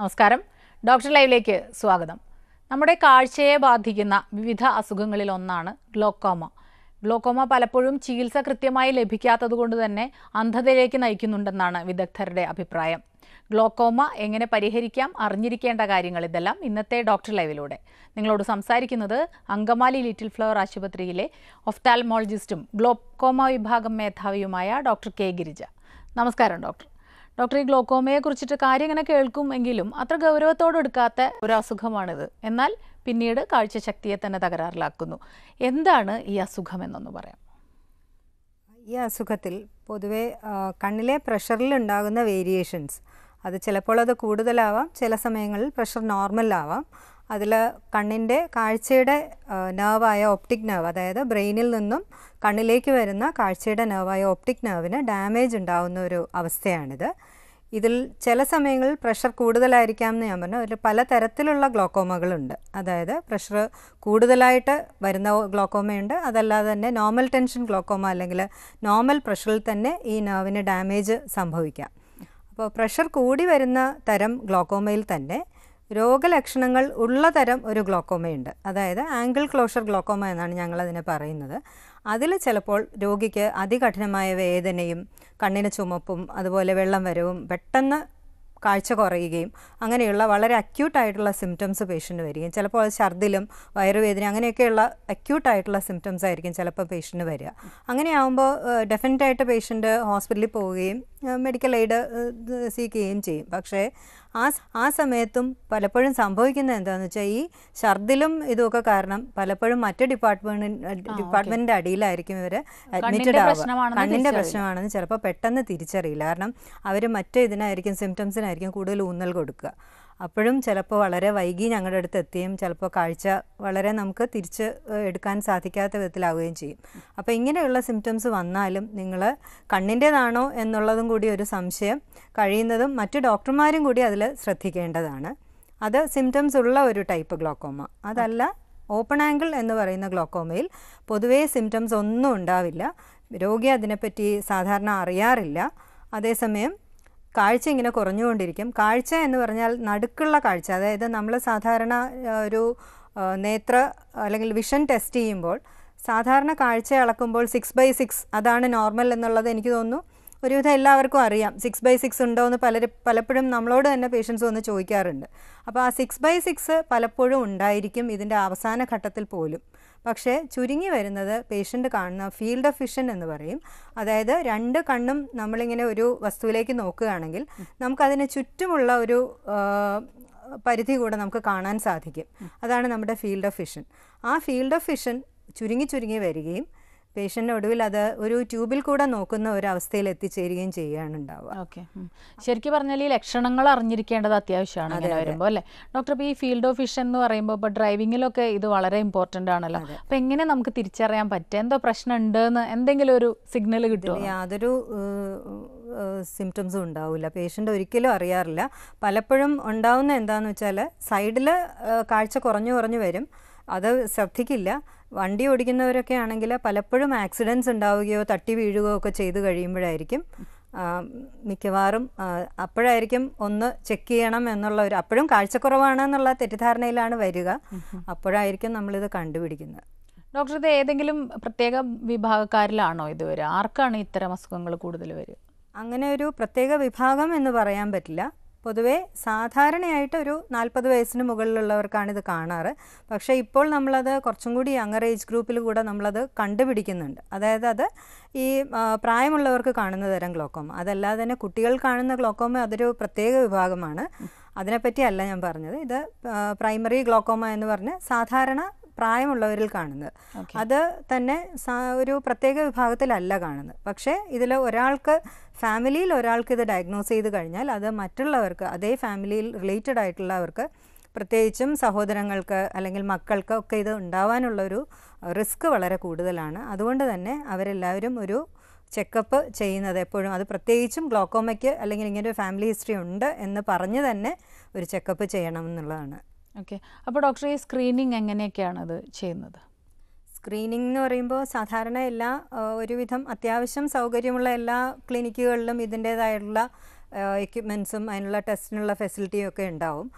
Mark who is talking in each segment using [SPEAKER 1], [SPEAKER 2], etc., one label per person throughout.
[SPEAKER 1] നമസ്കാരം. ഡോക്ടർ ലൈവിലേക്ക് സ്വാഗതം. നമ്മുടെ കാഴ്ചയെ ബാധിക്കുന്ന വിവിധ അസുഖങ്ങളിൽ ഒന്നാണ് ഗ്ലോക്കോമ. ഗ്ലോക്കോമ പലപ്പോഴും ചികിത്സ കൃത്യമായി ലഭിക്കാത്തത് കൊണ്ട് തന്നെ അന്ധതയിലേക്ക് നയിക്കുന്നുണ്ടെന്നാണ് വിദഗ്ധരുടെ അഭിപ്രായം. ഗ്ലോക്കോമ എങ്ങനെ പരിഹരിക്കാം അറിഞ്ഞിരിക്കേണ്ട കാര്യങ്ങൾ ഇതെല്ലാം ഇന്നത്തെ ഡോക്ടർ ലൈവിലൂടെ. നിങ്ങളോട് സംസാരിക്കുന്നത് അങ്കമാലി ലിറ്റിൽ ഫ്ലവർ ആശുപത്രിയിലെ ഒഫ്താൽമോളജിസ്റ്റും ഗ്ലോക്കോമ വിഭാഗം മേധാവിയുമായ ഡോക്ടർ കെ ഗിരിജ. നമസ്കാരം ഡോക്ടർ. ഡോക്ടർ ഈ ഗ്ലോക്കോമയെ കുറിച്ചിട്ട് കാര്യം ഇങ്ങനെ കേൾക്കും എങ്കിലും അത്ര ഗൗരവത്തോടെ എടുക്കാത്ത ഒരു അസുഖമാണിത് എന്നാൽ പിന്നീട് കാഴ്ചശക്തിയെ തന്നെ തകരാറിലാക്കുന്നു. എന്താണ് ഈ അസുഖം എന്നൊന്ന് പറയാം.
[SPEAKER 2] ഈ അസുഖത്തിൽ പൊതുവെ കണ്ണിലെ പ്രഷറിൽ ഉണ്ടാകുന്ന വേരിയേഷൻസ് അത് ചിലപ്പോൾ അത് കൂടുതലാവാം ചില സമയങ്ങളിൽ പ്രഷർ നോർമലാവാം. അതിൽ കണ്ണിന്റെ കാഴ്ചയുടെ നെർവായ ഓപ്റ്റിക് നെർവ് അതായത് ബ്രെയിനിൽ നിന്നും കണ്ണിലേക്ക് വരുന്ന കാഴ്ചയുടെ നെർവായ ഓപ്റ്റിക് നെർവിന് ഡാമേജ് ഉണ്ടാകുന്ന ഒരു അവസ്ഥയാണിത്. ഇതിൽ ചില സമയങ്ങളിൽ പ്രഷർ കൂടുതലായിരിക്കാം എന്ന് ഞാൻ പറഞ്ഞു. അതിൽ പല തരത്തിലുള്ള ഗ്ലോക്കോമകളുണ്ട് അതായത് പ്രഷർ കൂടുതലായിട്ട് വരുന്ന ഗ്ലോക്കോമയുണ്ട് അതല്ലാതെ തന്നെ നോർമൽ ടെൻഷൻ ഗ്ലോക്കോമ അല്ലെങ്കിൽ നോർമൽ പ്രഷറിൽ തന്നെ ഈ നെർവിന് ഡാമേജ് സംഭവിക്കാം. അപ്പോൾ പ്രഷർ കൂടി വരുന്ന തരം ഗ്ലോക്കോമയിൽ തന്നെ രോഗലക്ഷണങ്ങൾ ഉള്ള തരം ഒരു ഗ്ലോക്കോമയുണ്ട്. അതായത് ആംഗിൾ ക്ലോഷർ ഗ്ലോക്കോമ എന്നാണ് ഞങ്ങൾ അതിനെ പറയുന്നത്. അതിൽ ചിലപ്പോൾ രോഗിക്ക് അതികഠിനമായ വേദനയും കണ്ണിന് ചുമപ്പും അതുപോലെ വെള്ളം വരവും പെട്ടെന്ന് കാഴ്ച കുറയുകയും അങ്ങനെയുള്ള വളരെ അക്യൂട്ടായിട്ടുള്ള സിംറ്റംസ് പേഷ്യന്റ് വരികയും ചിലപ്പോൾ ഛർദിലും വയറുവേദന അങ്ങനെയൊക്കെയുള്ള അക്യൂട്ടായിട്ടുള്ള സിംറ്റംസ് ആയിരിക്കും ചിലപ്പോൾ പേഷ്യന്റ് വരിക. അങ്ങനെയാകുമ്പോൾ ഡെഫിനറ്റായിട്ട് പേഷ്യന്റ് ഹോസ്പിറ്റലിൽ പോവുകയും മെഡിക്കൽ എയ്ഡ് സീക്ക് ചെയ്യുകയും ചെയ്യും. പക്ഷേ ആ ആ സമയത്തും പലപ്പോഴും സംഭവിക്കുന്നത് എന്താണെന്ന് വെച്ചാൽ ഈ ഛർദിലും ഇതുമൊക്കെ കാരണം പലപ്പോഴും മറ്റു ഡിപ്പാർട്ട്മെന്റ് ഡിപ്പാർട്ട്മെന്റിന്റെ അടിയിലായിരിക്കും ഇവർ അഡ്മിറ്റഡ് ആവുക. കണ്ണിന്റെ പ്രശ്നമാണെന്ന് ചിലപ്പോൾ പെട്ടെന്ന് തിരിച്ചറിയില്ല. കാരണം അവർ മറ്റേ ഇതിനായിരിക്കും സിംറ്റംസിനായിരിക്കും കൂടുതൽ ഊന്നൽ കൊടുക്കുക. അപ്പോഴും ചിലപ്പോൾ വളരെ വൈകി ഞങ്ങളുടെ അടുത്ത് എത്തുകയും ചിലപ്പോൾ കാഴ്ച വളരെ നമുക്ക് തിരിച്ച് എടുക്കാൻ സാധിക്കാത്ത വിധത്തിലാവുകയും ചെയ്യും. അപ്പോൾ ഇങ്ങനെയുള്ള സിംറ്റംസ് വന്നാലും നിങ്ങൾ കണ്ണിന്റേതാണോ എന്നുള്ളതും കൂടി ഒരു സംശയം കഴിയുന്നതും മറ്റു ഡോക്ടർമാരും കൂടി അതിൽ ശ്രദ്ധിക്കേണ്ടതാണ്. അത് സിംറ്റംസ് ഉള്ള ഒരു ടൈപ്പ് ഗ്ലോക്കോമ അതല്ല ഓപ്പൺ ആംഗിൾ എന്ന് പറയുന്ന ഗ്ലോക്കോമയിൽ പൊതുവേ സിംറ്റംസ് ഒന്നും ഉണ്ടാവില്ല. രോഗി അതിനെപ്പറ്റി സാധാരണ അറിയാറില്ല. അതേസമയം കാഴ്ച ഇങ്ങനെ കുറഞ്ഞുകൊണ്ടിരിക്കും. കാഴ്ച എന്ന് പറഞ്ഞാൽ നടുക്കുള്ള കാഴ്ച. അതായത് നമ്മൾ സാധാരണ ഒരു നേത്ര അല്ലെങ്കിൽ വിഷൻ ടെസ്റ്റ് ചെയ്യുമ്പോൾ സാധാരണ കാഴ്ച അളക്കുമ്പോൾ സിക്സ് ബൈ സിക്സ് അതാണ് നോർമൽ എന്നുള്ളത് എനിക്ക് തോന്നുന്നു. ഒരുവിധം എല്ലാവർക്കും അറിയാം. സിക്സ് ബൈ സിക്സ് ഉണ്ടോ എന്ന് പലരും പലപ്പോഴും നമ്മളോട് തന്നെ പേഷ്യൻസ് വന്ന് ചോദിക്കാറുണ്ട്. അപ്പോൾ ആ സിക്സ് ബൈ സിക്സ് പലപ്പോഴും ഉണ്ടായിരിക്കും ഇതിന്റെ അവസാന ഘട്ടത്തിൽ പോലും. പക്ഷേ ചുരുങ്ങി വരുന്നത് പേഷ്യന്റ് കാണുന്ന ഫീൽഡ് ഓഫ് വിഷൻ എന്ന് പറയും. അതായത് രണ്ട് കണ്ണും നമ്മളിങ്ങനെ ഒരു വസ്തുവിലേക്ക് നോക്കുകയാണെങ്കിൽ നമുക്കതിന് ചുറ്റുമുള്ള ഒരു പരിധി കൂടെ നമുക്ക് കാണാൻ സാധിക്കും. അതാണ് നമ്മുടെ ഫീൽഡ് ഓഫ് വിഷൻ ആ ഫീൽഡ് ഓഫ് വിഷൻ ചുരുങ്ങി ചുരുങ്ങി വരികയും പേഷ്യന്റ് ഒടുവിൽ അത് ഒരു ട്യൂബിൽ കൂടെ നോക്കുന്ന ഒരു അവസ്ഥയിൽ എത്തിച്ചേരുകയും ചെയ്യുകയാണ് ഉണ്ടാവുക
[SPEAKER 1] ഓക്കെ ശരിക്കും പറഞ്ഞാൽ ഈ ലക്ഷണങ്ങൾ അറിഞ്ഞിരിക്കേണ്ടത് അത്യാവശ്യമാണ് അങ്ങനെ വരുമ്പോൾ അല്ലേ? ഡോക്ടർ ഇപ്പോൾ ഈ ഫീൽഡ് ഓഫ് വിഷൻ എന്ന് പറയുമ്പോൾ ഇപ്പോൾ ഡ്രൈവിങ്ങിലൊക്കെ ഇത് വളരെ ഇമ്പോർട്ടന്റ് ആണല്ലോ. അപ്പോൾ എങ്ങനെ നമുക്ക് തിരിച്ചറിയാൻ പറ്റുക എന്തോ പ്രശ്നം ഉണ്ടെന്ന് എന്തെങ്കിലും ഒരു സിഗ്നൽ
[SPEAKER 2] കിട്ടും യാതൊരു സിംറ്റംസും ഉണ്ടാവില്ല പേഷ്യന്റ് ഒരിക്കലും അറിയാറില്ല. പലപ്പോഴും ഉണ്ടാവുന്ന എന്താണെന്ന് വെച്ചാൽ സൈഡിൽ കാഴ്ച കുറഞ്ഞു കുറഞ്ഞു വരും. അത് ശ്രദ്ധിക്കില്ല. വണ്ടി ഓടിക്കുന്നവരൊക്കെ ആണെങ്കിൽ പലപ്പോഴും ആക്സിഡൻസ് ഉണ്ടാവുകയോ തട്ടി വീഴുകയോ ഒക്കെ ചെയ്ത് കഴിയുമ്പോഴായിരിക്കും. മിക്കവാറും അപ്പോഴായിരിക്കും ഒന്ന് ചെക്ക് ചെയ്യണം എന്നുള്ള ഒരു അപ്പോഴും കാഴ്ചക്കുറവാണ് എന്നുള്ള തെറ്റിദ്ധാരണയിലാണ് വരിക. അപ്പോഴായിരിക്കും നമ്മളിത് കണ്ടുപിടിക്കുന്നത്.
[SPEAKER 1] ഡോക്ടർ ഇത് ഏതെങ്കിലും പ്രത്യേക വിഭാഗക്കാരിലാണോ ഇത് വരിക? ആർക്കാണ് ഇത്തരം അസുഖങ്ങൾ കൂടുതൽ വരിക?
[SPEAKER 2] അങ്ങനെ ഒരു പ്രത്യേക വിഭാഗം എന്ന് പറയാൻ പറ്റില്ല. പൊതുവേ സാധാരണയായിട്ട് ഒരു നാൽപ്പത് വയസ്സിന് മുകളിലുള്ളവർക്കാണ് ഇത് കാണാറ്. പക്ഷേ ഇപ്പോൾ നമ്മളത് കുറച്ചും കൂടി യങ്ങർ ഏജ് ഗ്രൂപ്പിൽ കൂടെ നമ്മളത് കണ്ടുപിടിക്കുന്നുണ്ട്. അതായത് അത് ഈ പ്രായമുള്ളവർക്ക് കാണുന്ന തരം ഗ്ലോക്കോമ അതല്ലാതെ തന്നെ കുട്ടികൾ കാണുന്ന ഗ്ലോക്കോമ അതൊരു പ്രത്യേക വിഭാഗമാണ്. അതിനെപ്പറ്റിയല്ല ഞാൻ പറഞ്ഞത്. ഇത് പ്രൈമറി ഗ്ലോക്കോമ എന്ന് പറഞ്ഞ് സാധാരണ പ്രായമുള്ളവരിൽ കാണുന്നത്. അത് തന്നെ ഒരു പ്രത്യേക വിഭാഗത്തിലല്ല കാണുന്നത്. പക്ഷേ ഇതിൽ ഒരാൾക്ക് ഫാമിലിയിൽ ഒരാൾക്ക് ഇത് ഡയഗ്നോസ് ചെയ്ത് കഴിഞ്ഞാൽ അത് മറ്റുള്ളവർക്ക് അതേ ഫാമിലിയിൽ റിലേറ്റഡ് ആയിട്ടുള്ളവർക്ക് പ്രത്യേകിച്ചും സഹോദരങ്ങൾക്ക് അല്ലെങ്കിൽ മക്കൾക്ക് ഒക്കെ ഇത് ഉണ്ടാവാനുള്ളൊരു റിസ്ക് വളരെ കൂടുതലാണ്. അതുകൊണ്ട് തന്നെ അവരെല്ലാവരും ഒരു ചെക്കപ്പ് ചെയ്യുന്നത് എപ്പോഴും അത് പ്രത്യേകിച്ചും ഗ്ലോക്കോമയ്ക്ക് അല്ലെങ്കിൽ ഇങ്ങനെ ഒരു ഫാമിലി ഹിസ്റ്ററി ഉണ്ട് എന്ന് പറഞ്ഞ് തന്നെ ഒരു ചെക്കപ്പ് ചെയ്യണം എന്നുള്ളതാണ്.
[SPEAKER 1] ഓക്കെ. അപ്പോൾ ഡോക്ടർ ഈ സ്ക്രീനിങ് എങ്ങനെയൊക്കെയാണ് അത് ചെയ്യുന്നത്?
[SPEAKER 2] സ്ക്രീനിംഗ് എന്ന് പറയുമ്പോൾ സാധാരണ എല്ലാ ഒരുവിധം അത്യാവശ്യം സൗകര്യമുള്ള എല്ലാ ക്ലിനിക്കുകളിലും ഇതിന്റേതായിട്ടുള്ള എക്യുപ്മെൻസും അതിനുള്ള ടെസ്റ്റിനുള്ള ഫെസിലിറ്റിയും ഒക്കെ ഉണ്ടാവും.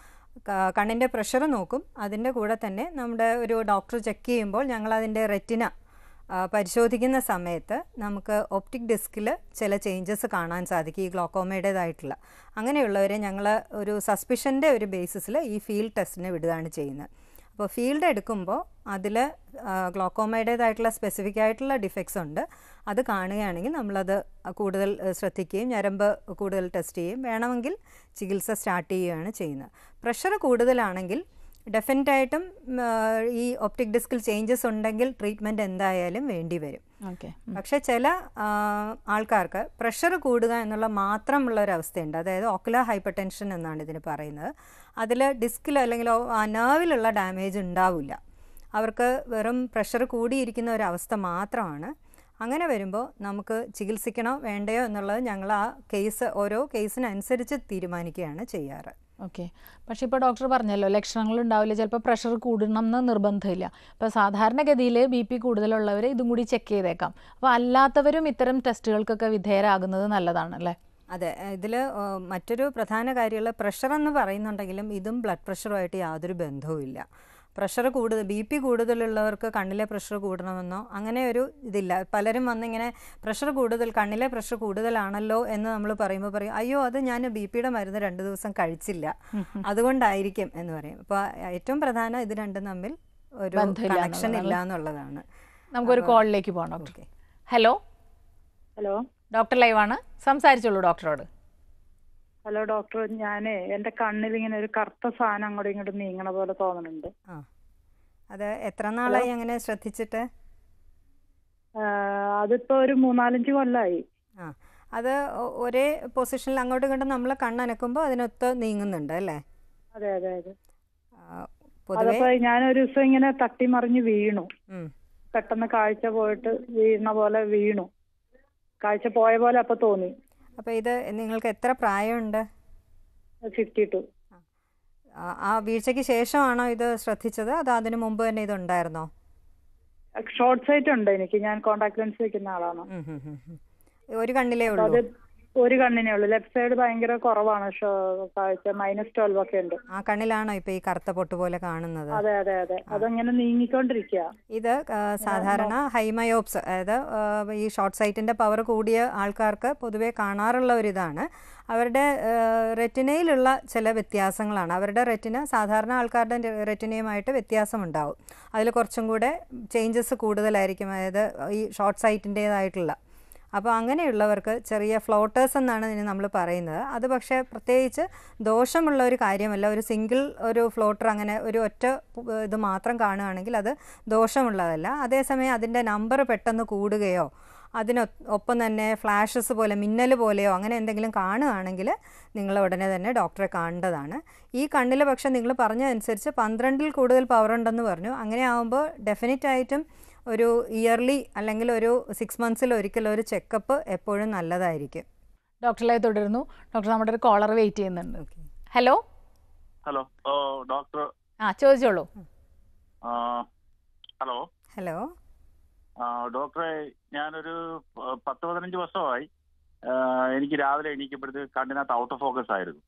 [SPEAKER 2] കണ്ണിന്റെ പ്രഷർ നോക്കും. അതിന്റെ കൂടെ തന്നെ നമ്മുടെ ഒരു ഡോക്ടർ ചെക്ക് ചെയ്യുമ്പോൾ ഞങ്ങൾ അതിന്റെ റെറ്റിന പരിശോധിക്കുന്ന സമയത്ത് നമുക്ക് ഒപ്റ്റിക് ഡിസ്കിൽ ചില ചേഞ്ചസ് കാണാൻ സാധിക്കും ഈ ഗ്ലോക്കോമയുടേതായിട്ടുള്ള. അങ്ങനെയുള്ളവരെ ഞങ്ങൾ ഒരു സസ്പിഷന്റെ ഒരു ബേസിസിൽ ഈ ഫീൽഡ് ടെസ്റ്റിന് വിടുകയാണ് ചെയ്യുന്നത്. അപ്പോൾ ഫീൽഡ് എടുക്കുമ്പോൾ അതിൽ ഗ്ലോക്കോമയുടേതായിട്ടുള്ള സ്പെസിഫിക് ആയിട്ടുള്ള ഡിഫക്ട്സ് ഉണ്ട്. അത് കാണുകയാണെങ്കിൽ നമ്മളത് കൂടുതൽ ശ്രദ്ധിക്കുകയും ഞരമ്പ് കൂടുതൽ ടെസ്റ്റ് ചെയ്യുകയും വേണമെങ്കിൽ ചികിത്സ സ്റ്റാർട്ട് ചെയ്യുകയാണ് ചെയ്യുന്നത്. പ്രഷർ കൂടുതലാണെങ്കിൽ ഡെഫിനറ്റായിട്ടും ഈ ഒപ്റ്റിക് ഡിസ്കിൽ ചേഞ്ചസ് ഉണ്ടെങ്കിൽ ട്രീറ്റ്മെന്റ് എന്തായാലും വേണ്ടി വരും.
[SPEAKER 1] ഓക്കെ.
[SPEAKER 2] പക്ഷെ ചില ആൾക്കാർക്ക് പ്രഷർ കൂടുക എന്നുള്ള മാത്രമുള്ള ഒരു അവസ്ഥയുണ്ട് അതായത് ഓക്കുലർ ഹൈപ്പർ ടെൻഷൻ എന്നാണ് ഇതിന് പറയുന്നത്. അതിൽ ഡിസ്കിൽ അല്ലെങ്കിൽ നെർവിലുള്ള ഡാമേജ് ഉണ്ടാവില്ല. അവർക്ക് വെറും പ്രഷർ കൂടിയിരിക്കുന്ന ഒരു അവസ്ഥ മാത്രമാണ്. അങ്ങനെ വരുമ്പോൾ നമുക്ക് ചികിത്സിക്കണോ വേണ്ടയോ എന്നുള്ളത് ഞങ്ങൾ ആ കേസ് ഓരോ കേസിനനുസരിച്ച് തീരുമാനിക്കുകയാണ് ചെയ്യാറ്.
[SPEAKER 1] ഓക്കെ പക്ഷേ ഇപ്പോൾ ഡോക്ടർ പറഞ്ഞല്ലോ ലക്ഷണങ്ങൾ ഉണ്ടാവില്ല ചിലപ്പോൾ പ്രഷർ കൂടണം എന്ന് നിർബന്ധമില്ല. അപ്പോൾ സാധാരണഗതിയിൽ ബി പി കൂടുതലുള്ളവരെ ഇതും കൂടി ചെക്ക് ചെയ്തേക്കാം. അപ്പോൾ അല്ലാത്തവരും ഇത്തരം ടെസ്റ്റുകൾക്കൊക്കെ വിധേയരാകുന്നത് നല്ലതാണ് അല്ലേ
[SPEAKER 2] അതെ ഇതിൽ മറ്റൊരു പ്രധാന കാര്യമുള്ള പ്രഷർ എന്ന് പറയുന്നുണ്ടെങ്കിലും ഇതും ബ്ലഡ് പ്രഷറുമായിട്ട് യാതൊരു ബന്ധവുമില്ല. പ്രഷർ കൂടുതൽ ബി പി കൂടുതലുള്ളവർക്ക് കണ്ണിലെ പ്രഷർ കൂടണമെന്നോ അങ്ങനെ ഒരു ഇതില്ല. പലരും വന്നിങ്ങനെ പ്രഷർ കൂടുതൽ കണ്ണിലെ പ്രഷർ കൂടുതലാണല്ലോ എന്ന് നമ്മൾ പറയുമ്പോൾ പറയും അയ്യോ അത് ഞാൻ ബി പിയുടെ മരുന്ന് രണ്ട് ദിവസം കഴിച്ചില്ല. അതുകൊണ്ടായിരിക്കും എന്ന് പറയും. അപ്പോൾ ഏറ്റവും പ്രധാനം ഇത് രണ്ടും തമ്മിൽ ഒരു കണക്ഷൻ ഇല്ല എന്നുള്ളതാണ്.
[SPEAKER 1] നമുക്കൊരു കോളിലേക്ക്
[SPEAKER 2] പോകണം
[SPEAKER 1] ഹലോ?
[SPEAKER 3] ഹലോ?
[SPEAKER 1] ഡോക്ടർ ലൈവാണ്. സംസാരിച്ചോളൂ ഡോക്ടറോട്.
[SPEAKER 3] ഹലോ ഡോക്ടർ ഞാനേ എന്റെ കണ്ണിൽ ഇങ്ങനെ ഒരു കറുത്ത സാധനം അങ്ങോട്ടും ഇങ്ങോട്ടും നീങ്ങണ പോലെ തോന്നുന്നുണ്ട്
[SPEAKER 2] ആ. അത് എത്ര നാളായി അങ്ങനെ ശ്രദ്ധിച്ചിട്ട്?
[SPEAKER 3] അതിപ്പോ ഒരു മൂന്നാലഞ്ച് കൊല്ലായി.
[SPEAKER 2] ആ. അത് ഒരേ പൊസിഷനിൽ അങ്ങോട്ടും ഇങ്ങോട്ടും നമ്മൾ കണ്ണനക്കുമ്പോൾ അതിനൊത്ത് നീങ്ങുന്നുണ്ട് അല്ലേ?
[SPEAKER 3] അതെ അതെ അതെ. അതപ്പോ ഞാനൊരു ദിവസം ഇങ്ങനെ തട്ടി മറിഞ്ഞ് വീണു. പെട്ടെന്ന് കാഴ്ച പോയിട്ട് വീണ പോലെ വീണു. കാഴ്ച പോയ പോലെ അപ്പൊ തോന്നി.
[SPEAKER 2] അപ്പോൾ ഇത് നിങ്ങൾക്ക് എത്ര പ്രായമുണ്ട്?
[SPEAKER 3] ഫിഫ്റ്റി ടു
[SPEAKER 2] ആ, വീഴ്ചയ്ക്ക് ശേഷമാണോ ഇത് ശ്രദ്ധിച്ചത്? അതോ അതിനു മുമ്പ് തന്നെ ഇത് ഉണ്ടായിരുന്നോ?
[SPEAKER 3] ഷോർട്ട് സൈറ്റ് ഉണ്ട് എനിക്ക്. ഞാൻ കോണ്ടാക്ട് ലെൻസ് വെക്കുന്ന ആളാണ്.
[SPEAKER 2] ഒരു കണ്ണിലേ ഉള്ളൂ.
[SPEAKER 3] ഒരു കണ്ണിനേ ഉള്ളൂ. ലെഫ്റ്റ് സൈഡ് ഭയങ്കര കുറവാണ്. കാഴ്ച. മൈനസ് ട്വൽവ് ഒക്കെ ഉണ്ട്.
[SPEAKER 2] ആ കണ്ണിലാണോ ഇപ്പൊ ഈ കറുത്ത പൊട്ട് പോലെ കാണുന്നത്?
[SPEAKER 3] അതെ അതെ അതെ. അതങ്ങനെ നീങ്ങിക്കൊണ്ടിരിക്കുക
[SPEAKER 2] ഇത് സാധാരണ ഹൈമയോപ്സ് അതായത് ഈ ഷോർട്ട് സൈറ്റിന്റെ പവർ കൂടിയ ആൾക്കാർക്ക് പൊതുവെ കാണാറുള്ള ഒരിതാണ് അവരുടെ റെറ്റിനയിലുള്ള ചില വ്യത്യാസങ്ങളാണ്. അവരുടെ റെറ്റിന സാധാരണ ആൾക്കാരുടെ റെറ്റിനയുമായിട്ട് വ്യത്യാസമുണ്ടാവും. അതിൽ കുറച്ചും കൂടെ ചേഞ്ചസ് കൂടുതലായിരിക്കും. അതായത് ഈ ഷോർട്ട് സൈറ്റിന്റേതായിട്ടുള്ള അപ്പോൾ അങ്ങനെയുള്ളവർക്ക് ചെറിയ ഫ്ലോട്ടേഴ്സ് എന്നാണ് ഇതിന് നമ്മൾ പറയുന്നത്. അത് പക്ഷേ പ്രത്യേകിച്ച് ദോഷമുള്ള ഒരു കാര്യമല്ല. ഒരു സിംഗിൾ ഒരു ഫ്ലോട്ടർ അങ്ങനെ ഒരു ഒറ്റ ഇത് മാത്രം കാണുകയാണെങ്കിൽ അത് ദോഷമുള്ളതല്ല. അതേസമയം അതിന്റെ നമ്പർ പെട്ടെന്ന് കൂടുകയോ അതിനൊ ഒപ്പം തന്നെ ഫ്ലാഷസ് പോലെ മിന്നൽ പോലെയോ അങ്ങനെ എന്തെങ്കിലും കാണുകയാണെങ്കിൽ നിങ്ങൾ ഉടനെ തന്നെ ഡോക്ടറെ കാണേണ്ടതാണ്. ഈ കണ്ണിൽ പക്ഷേ നിങ്ങൾ പറഞ്ഞതനുസരിച്ച് പന്ത്രണ്ടിൽ കൂടുതൽ പവർ ഉണ്ടെന്ന് പറഞ്ഞു. അങ്ങനെ ആകുമ്പോൾ ഡെഫിനറ്റ് ആയിട്ടും ഒരു ഇയർലി അല്ലെങ്കിൽ ഒരു സിക്സ് മന്ത്സിൽ ഒരിക്കൽ ഒരു ചെക്കപ്പ് എപ്പോഴും നല്ലതായിരിക്കും.
[SPEAKER 1] ഡോക്ടറെ തുടരുന്നു. ഡോക്ടർ നമ്മുടെ ഒരു കോളർ വെയിറ്റ് ചെയ്യുന്നുണ്ട്. ഹലോ
[SPEAKER 4] ഹലോ ഓ ഡോക്ടർ
[SPEAKER 1] ആ ചോദിച്ചോളൂ.
[SPEAKER 4] ആ, ഹലോ
[SPEAKER 2] ഹലോ
[SPEAKER 4] ഡോക്ടറെ ഞാനൊരു പത്ത് പതിനഞ്ച് വർഷമായി. എനിക്ക് രാവിലെ എണീക്കുമ്പോഴത്തേക്ക് കണ്ണിനകത്ത് ഔട്ട് ഓഫ് ഫോക്കസ് ആയിരുന്നു.